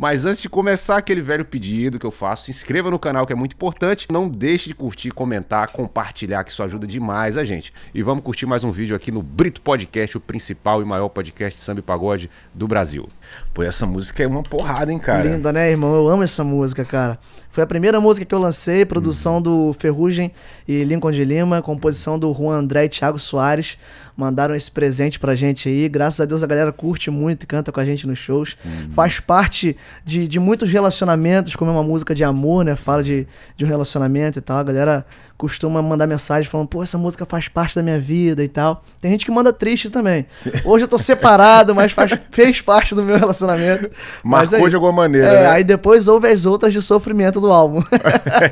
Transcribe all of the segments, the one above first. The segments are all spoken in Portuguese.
Mas antes de começar aquele velho pedido que eu faço, se inscreva no canal que é muito importante. Não deixe de curtir, comentar, compartilhar, que isso ajuda demais a gente. E vamos curtir mais um vídeo aqui no Brito Podcast, o principal e maior podcast de samba e pagode do Brasil. Pô, essa música é uma porrada, hein, cara? Linda, né, irmão? Eu amo essa música, cara. Foi a primeira música que eu lancei, produção uhum. do Ferrugem e Lincoln de Lima, composição do Juan André e Thiago Soares mandaram esse presente pra gente aí. Graças a Deus a galera curte muito e canta com a gente nos shows. Uhum. Faz parte de, de muitos relacionamentos, como é uma música de amor, né? Fala de, de um relacionamento e tal. A galera costuma mandar mensagem falando, pô, essa música faz parte da minha vida e tal. Tem gente que manda triste também. Sim. Hoje eu tô separado, mas faz, fez parte do meu relacionamento. Marcou aí, de alguma maneira, é, né? Aí depois houve as outras de sofrimento do álbum.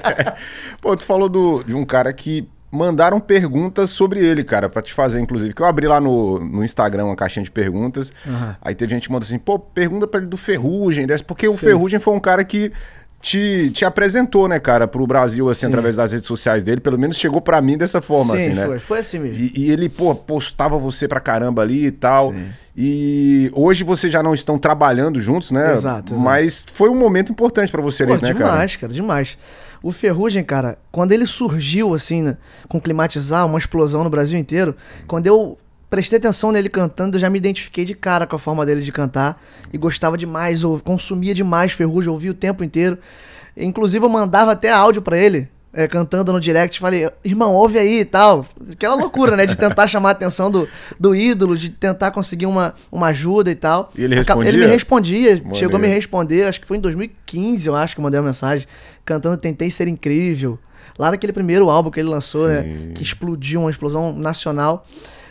pô, tu falou do, de um cara que mandaram perguntas sobre ele, cara, para te fazer, inclusive. Que eu abri lá no, no Instagram uma caixinha de perguntas. Uhum. Aí teve gente que mandou assim, pô, pergunta pra ele do Ferrugem, desse, porque o Sim. Ferrugem foi um cara que te, te apresentou, né, cara, pro Brasil, assim, Sim. através das redes sociais dele. Pelo menos chegou para mim dessa forma, Sim, assim, né? Foi, foi assim mesmo. E, e, ele, pô, postava você pra caramba ali e tal. Sim. E hoje vocês já não estão trabalhando juntos, né? Exato. exato. Mas foi um momento importante para você pô, ali, né, demais, cara? Demais, cara, demais. O Ferrugem, cara, quando ele surgiu, assim, né, com climatizar, uma explosão no Brasil inteiro, quando eu prestei atenção nele cantando, eu já me identifiquei de cara com a forma dele de cantar e gostava demais, ou consumia demais Ferrugem, ouvia o tempo inteiro. Inclusive eu mandava até áudio para ele, é, cantando no direct, falei, irmão, ouve aí e tal. Aquela loucura, né? De tentar chamar a atenção do, do ídolo, de tentar conseguir uma, uma ajuda e tal. E ele respondia? Ele me respondia, chegou a me responder, acho que foi em 2015, eu acho que eu mandei uma mensagem, cantando Tentei Ser Incrível. Lá naquele primeiro álbum que ele lançou, né? Que explodiu, uma explosão nacional.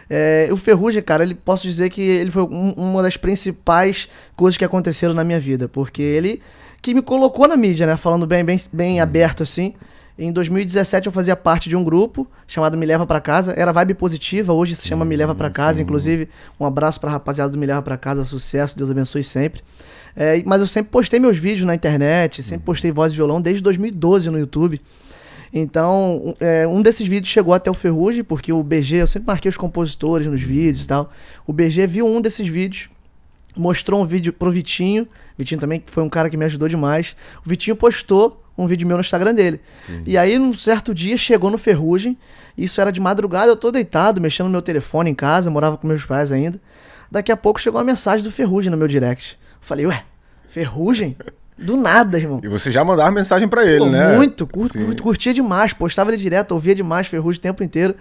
É, o Ferrugem, cara, ele posso dizer que ele foi um, uma das principais coisas que aconteceram na minha vida, porque ele que me colocou na mídia, né? Falando bem, bem, bem aberto assim. Em 2017 eu fazia parte de um grupo chamado Me Leva para Casa. Era vibe positiva, hoje se chama Me Leva para Casa. Sim. Inclusive, um abraço pra rapaziada do Me Leva para Casa, sucesso, Deus abençoe sempre. É, mas eu sempre postei meus vídeos na internet, sempre postei voz e violão desde 2012 no YouTube. Então, é, um desses vídeos chegou até o Ferrugem, porque o BG, eu sempre marquei os compositores nos vídeos e tal. O BG viu um desses vídeos, mostrou um vídeo pro Vitinho. Vitinho também foi um cara que me ajudou demais. O Vitinho postou um vídeo meu no Instagram dele. Sim. E aí, num certo dia, chegou no Ferrugem. Isso era de madrugada, eu tô deitado, mexendo no meu telefone em casa, morava com meus pais ainda. Daqui a pouco chegou uma mensagem do Ferrugem no meu direct. Falei, ué, Ferrugem? Do nada, irmão. E você já mandava mensagem para ele, Pô, né? Muito, curto, curto, curtia demais, postava ele direto, ouvia demais Ferrugem o tempo inteiro.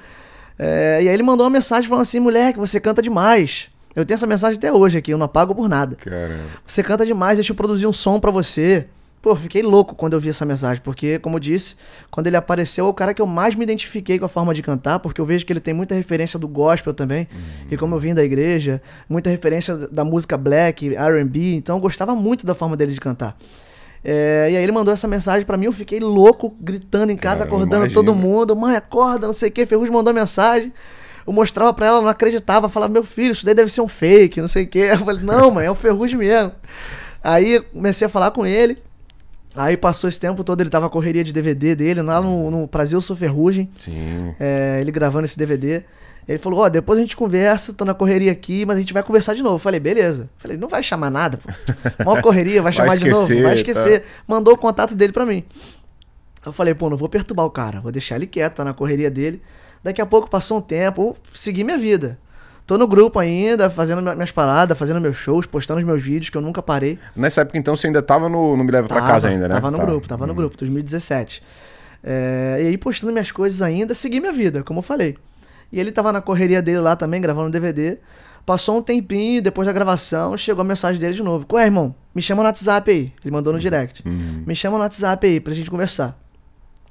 É, e aí ele mandou uma mensagem falando assim, moleque, você canta demais. Eu tenho essa mensagem até hoje aqui, eu não pago por nada. Caramba. Você canta demais, deixa eu produzir um som para você. Pô, fiquei louco quando eu vi essa mensagem, porque, como eu disse, quando ele apareceu, é o cara que eu mais me identifiquei com a forma de cantar, porque eu vejo que ele tem muita referência do gospel também, uhum. e como eu vim da igreja, muita referência da música black, RB, então eu gostava muito da forma dele de cantar. É, e aí ele mandou essa mensagem para mim, eu fiquei louco, gritando em casa, cara, acordando todo mundo, mãe, acorda, não sei o que, Ferrugem mandou mensagem. Eu mostrava pra ela, não acreditava, falava, meu filho, isso daí deve ser um fake, não sei o que. Eu falei, não, mãe, é o Ferrugem mesmo. Aí comecei a falar com ele, Aí passou esse tempo todo, ele tava correria de DVD dele, lá no, no Brasil Sou Ferrugem. Sim. É, ele gravando esse DVD. Ele falou, ó, oh, depois a gente conversa, tô na correria aqui, mas a gente vai conversar de novo. Eu falei, beleza. falei, não vai chamar nada, pô. Mó correria, vai, vai chamar esquecer, de novo, vai esquecer. Tá. Mandou o contato dele pra mim. Eu falei, pô, não vou perturbar o cara, vou deixar ele quieto, tá na correria dele. Daqui a pouco passou um tempo, segui minha vida. Tô no grupo ainda, fazendo minhas paradas, fazendo meus shows, postando os meus vídeos, que eu nunca parei. Nessa época, então, você ainda tava no, no Me Leva tava, Pra Casa ainda, né? Tava no tá. grupo, tava hum. no grupo, 2017. É, e aí, postando minhas coisas ainda, segui minha vida, como eu falei. E ele tava na correria dele lá também, gravando DVD. Passou um tempinho, depois da gravação, chegou a mensagem dele de novo. Ué, irmão, me chama no WhatsApp aí. Ele mandou no direct. Uhum. Me chama no WhatsApp aí pra gente conversar.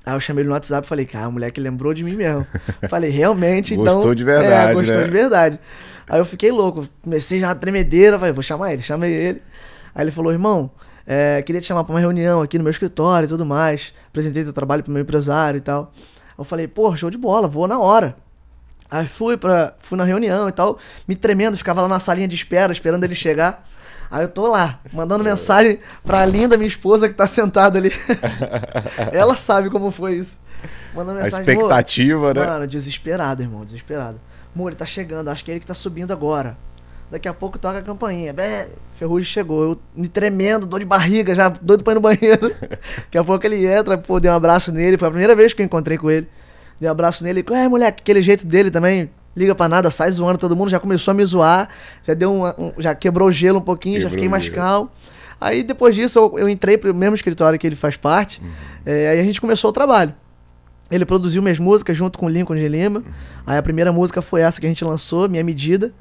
Aí eu chamei ele no WhatsApp e falei, cara, o moleque lembrou de mim mesmo. falei, realmente, então. Gostou de verdade. É, gostou né? de verdade. Aí eu fiquei louco, comecei já a tremedeira, falei, vou chamar ele, chamei ele. Aí ele falou, irmão, é, queria te chamar pra uma reunião aqui no meu escritório e tudo mais. Apresentei teu trabalho pro meu empresário e tal. Eu falei, pô, show de bola, vou na hora. Aí fui, pra, fui na reunião e tal, me tremendo, ficava lá na salinha de espera, esperando ele chegar. Aí eu tô lá, mandando mensagem pra linda minha esposa que tá sentada ali. Ela sabe como foi isso. Mandando mensagem. A expectativa, né? Mano, desesperado, irmão, desesperado. Amor, ele tá chegando, acho que é ele que tá subindo agora. Daqui a pouco toca a campainha. Bé, Ferrugem chegou. Eu me tremendo, dor de barriga, já doido pra ir no banheiro. Daqui a pouco ele entra, pô, dei um abraço nele. Foi a primeira vez que eu encontrei com ele. Dei um abraço nele. É, moleque, aquele jeito dele também. Liga pra nada, sai zoando todo mundo. Já começou a me zoar. Já deu um, um já quebrou o gelo um pouquinho, quebrou já fiquei mais calmo. Aí depois disso eu, eu, entrei pro mesmo escritório que ele faz parte. Uhum. É, aí a gente começou o trabalho. Ele produziu minhas músicas junto com o Lincoln de Lima. Uhum. Aí a primeira música foi essa que a gente lançou, Minha Medida.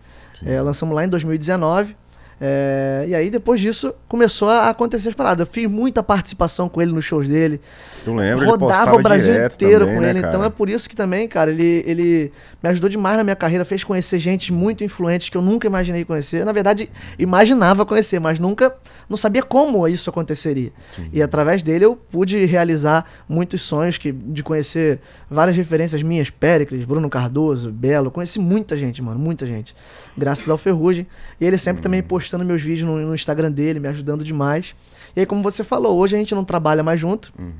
É, lançamos lá em 2019. É, e aí, depois disso, começou a acontecer as paradas. Eu fiz muita participação com ele nos shows dele. Eu lembro, Rodava o Brasil inteiro também, com né, ele. Então é por isso que também, cara, ele, ele me ajudou demais na minha carreira, fez conhecer gente muito influente que eu nunca imaginei conhecer. Na verdade, imaginava conhecer, mas nunca, não sabia como isso aconteceria. Sim. E através dele eu pude realizar muitos sonhos que, de conhecer várias referências minhas, Péricles, Bruno Cardoso, Belo. Conheci muita gente, mano, muita gente. Graças ao Ferrugem. E ele sempre hum. também postou postando meus vídeos no, no, Instagram dele, me ajudando demais. E aí, como você falou, hoje a gente não trabalha mais junto. Uhum.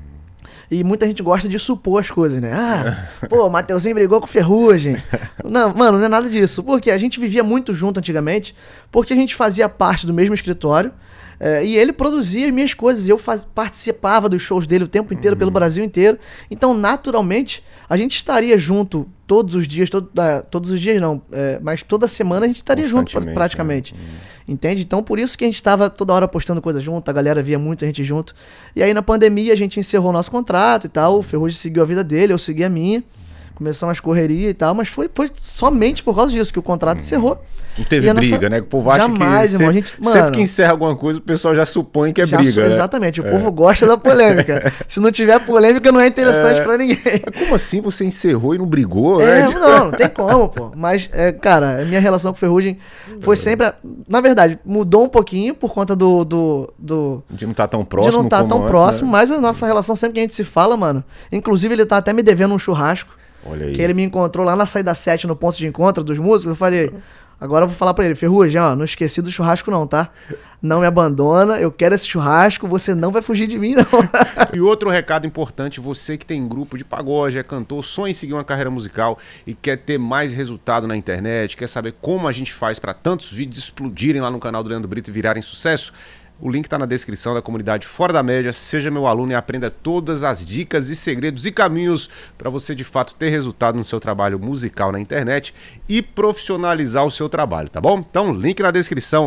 E muita gente gosta de supor as coisas, né? Ah, pô, o Mateuzinho brigou com Ferrugem. Não, mano, não é nada disso. Porque a gente vivia muito junto antigamente, porque a gente fazia parte do mesmo escritório. É, e ele produzia as minhas coisas, eu faz, participava dos shows dele o tempo inteiro, uhum. pelo Brasil inteiro. Então, naturalmente, a gente estaria junto todos os dias, todo, uh, todos os dias não, é, mas toda semana a gente estaria junto praticamente. Né? Uhum. Entende? Então, por isso que a gente estava toda hora postando coisa junto, a galera via muita gente junto. E aí, na pandemia, a gente encerrou nosso contrato e tal, o Ferrugem seguiu a vida dele, eu segui a minha começou umas correrias e tal, mas foi, foi somente por causa disso que o contrato hum. encerrou. Não teve briga, nossa... né? O povo acha Jamais, que irmão, sempre, gente, mano, sempre que encerra alguma coisa, o pessoal já supõe que é briga. Su... Né? Exatamente, o é. povo gosta da polêmica. Se não tiver polêmica, não é interessante é... para ninguém. Mas como assim você encerrou e não brigou? É, né? não, não tem como, pô. Mas, é, cara, a minha relação com o Ferrugem foi sempre. Na verdade, mudou um pouquinho por conta do. do, do de não estar tá tão próximo. De não estar tá tão antes, próximo, né? mas a nossa relação, sempre que a gente se fala, mano. Inclusive, ele tá até me devendo um churrasco. Olha aí. Que ele me encontrou lá na saída 7, no ponto de encontro dos músicos. Eu falei, agora eu vou falar pra ele, Ferrugem, ó, não esqueci do churrasco não, tá? Não me abandona, eu quero esse churrasco, você não vai fugir de mim, não. e outro recado importante, você que tem grupo de pagode, é cantor, sonha em seguir uma carreira musical e quer ter mais resultado na internet, quer saber como a gente faz para tantos vídeos explodirem lá no canal do Leandro Brito e virarem sucesso? O link está na descrição da comunidade Fora da Média. Seja meu aluno e aprenda todas as dicas e segredos e caminhos para você de fato ter resultado no seu trabalho musical na internet e profissionalizar o seu trabalho, tá bom? Então, link na descrição.